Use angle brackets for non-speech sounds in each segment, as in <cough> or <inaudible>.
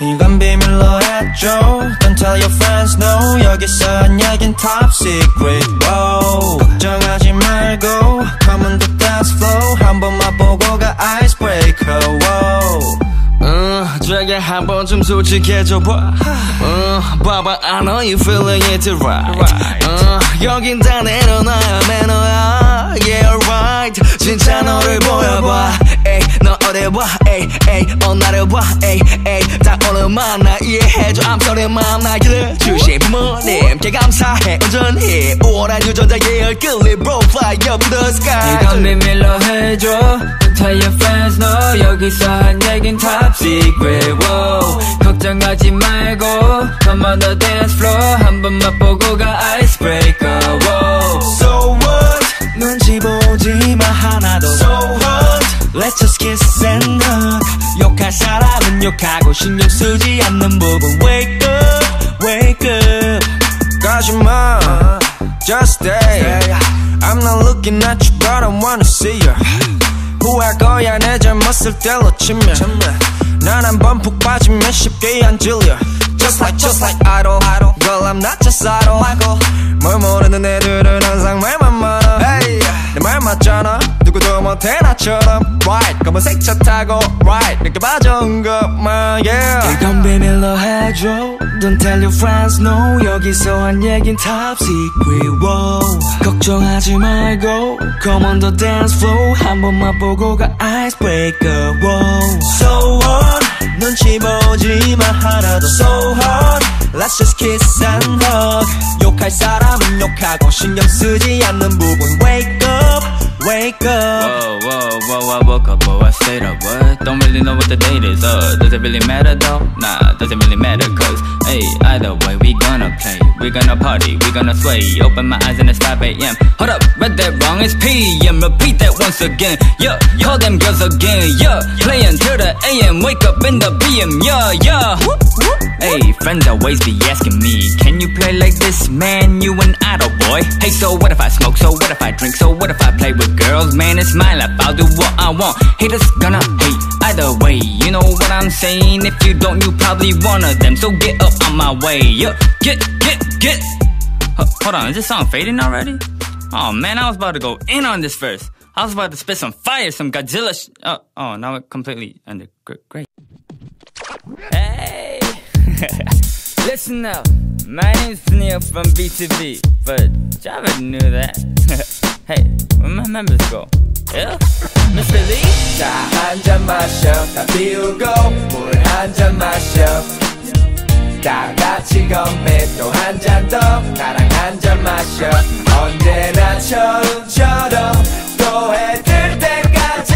이건 비밀로 해줘 Don't tell your friends no 여기서 한 얘긴 top secret wow. 걱정하지 말고 Come on the dance floor 한 번만 보고 가 icebreaker wow. 어, 저기 한 번쯤 솔직해져봐 어, 봐봐 I know you feeling it right 어, 여긴 다 내려놔야 매너야 Yeah right 진짜 너를 보여봐 에이 너 어디 봐 에이 에이 어 나를 봐 에이 에이 다 오늘만 나 이해해줘 I'm sorry 맘 나기를 주신 부모님께 감사해 온전히 우월한 유전자의 얼굴이 profile of the sky 이건 비밀로 해줘 tell your friends no 여기서 한 얘긴 top secret wow. 걱정하지 말고 Come on the dance floor 한 번만 보고 가 icebreaker wow. So what 눈치 보지 마 하나도 So what Let's just kiss and hug 욕할 욕하고 신경 쓰지 않는 부분 Wake up Wake up 가지마 Just stay I'm not looking at you but I wanna see you 후회할 거야 내 잘못을 때로 치면 난 한 번 푹 빠지면 쉽게 안 질려 Just like just like idol Girl I'm not just idol 뭘 모르는 애들은 항상 말만 많아 hey, 내말 맞잖아 누구도 못해 나처럼 Right 검은색 차 타고 Right 늦게 빠져온 것만 yeah 이건 비밀로 해줘 Don't tell your friends no 여기서 한 얘긴 top secret wow. 걱정하지 말고 Come on the dance floor 한 번만 보고 가 icebreaker wow. So what 눈치 보지 마 하나도 So hot Let's just kiss and hug 욕할 사람은 욕하고 신경 쓰지 않는 부분 Wake up Wake up Whoa, whoa, whoa, I woke up, oh, I stayed up, what? Don't really know what the date is, uh, does it really matter though? Nah, doesn't really matter, cause, hey, either way, we gonna play, we gonna party, we gonna sway, open my eyes and it's 5 a.m. Hold up, read that wrong, it's PM, repeat that once again, yeah, call them girls again, yeah, play until the AM, wake up in the PM, yeah, yeah. Hey, friends always be asking me, can you play like this, man? You an idol boy. Hey, so what if I smoke? So what if I drink? So what if I play with girls? Man, it's my life. I'll do what I want. Haters gonna hate either way. I'm saying? If you don't, you probably one of them. So get up on my way. Yeah, get, get, get. H- hold on, is this song fading already? Oh man, I was about to go in on this verse. I was about to spit some fire, some Godzilla. Oh, oh, now it completely ended. Gr- Great. Hey. <laughs> Listen up, my name's Neil from B2B, but Java knew that. <laughs> hey, where my members go? Yeah? Mr. Lee? 자한 잔 마셔. 다 비우고 물 한 잔 마셔. 다 같이 건배. 또 한 잔 더. 나랑 한 잔 마셔. 언제나 처음처럼 또 해뜰 때까지.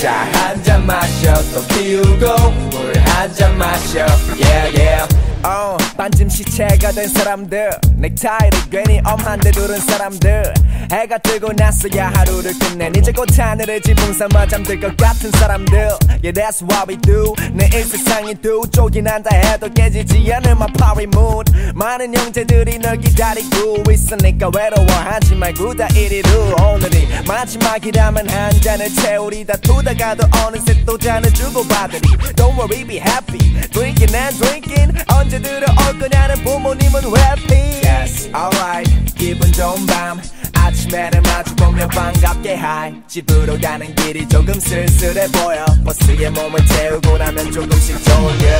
자한 잔 마셔. 또 비우고 물 한 잔 마셔. Yeah yeah. 어, 반쯤 시체가 된 사람들. 넥타이를 괜히 엄한데 두른 사람들. 해가 뜨고 나서야 하루를 끝내. 이제 곧 하늘을 지붕 삼아 잠들 것 같은 사람들. Yeah that's what we do. 내일 세상이 두 쪽이 난다 해도 깨지지 않을 my party mood. 많은 형제들이 널 기다리고 있으니까 외로워하지 말고 다 이리로. 오늘이 마지막이라면 한 잔을 채우리 다투다가도 어느새 또 잔을 주고받으리. Don't worry be happy. Drinking and drinking 언제 들어올 거냐는 부모님은 happy Yes. Alright. 기분 좋은 밤. 아침에를 마주보며 반갑게 hi. 집으로 가는 길이 조금 쓸쓸해 보여. 버스에 몸을 태우고 나면 조금씩 졸려.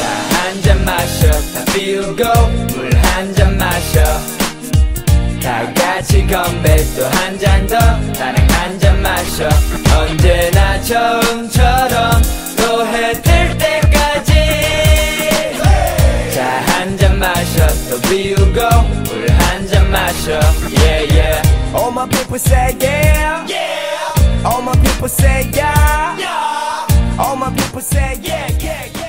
자, 한잔 마셔, 다 비우고, 물 한 잔 마셔. 다 같이 건배. 또 한 잔 더, 나랑 한 잔 마셔. 언제나 처음처럼 people say yeah. Yeah. All my people say yeah. Yeah. All my people say yeah yeah yeah